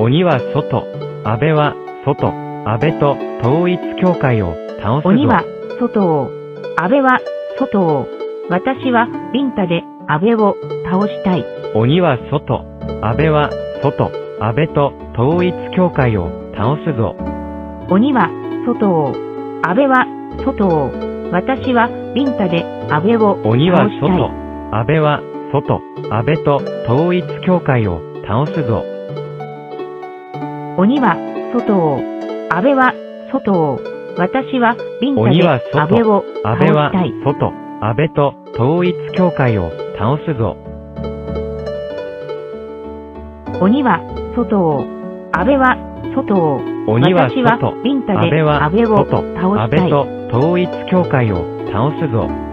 鬼は外、安倍は外、安倍と統一教会を倒すぞ。鬼は外を、安倍は外を、私はビンタで安倍を倒したい。鬼は外、安倍は外、安倍と統一教会を倒すぞ。鬼は外を、安倍は外を、私はビンタで安倍を鬼は倒したい。外、安倍は外、安倍と統一教会を倒すぞ。鬼は外を、安倍は外を、私はビンタで安倍を倒したい。外、安倍と統一教会を倒すぞ。鬼は外を、安倍は外を、鬼は私は外、ビンタで安倍を外、倒したい。安倍と統一教会を倒すぞ。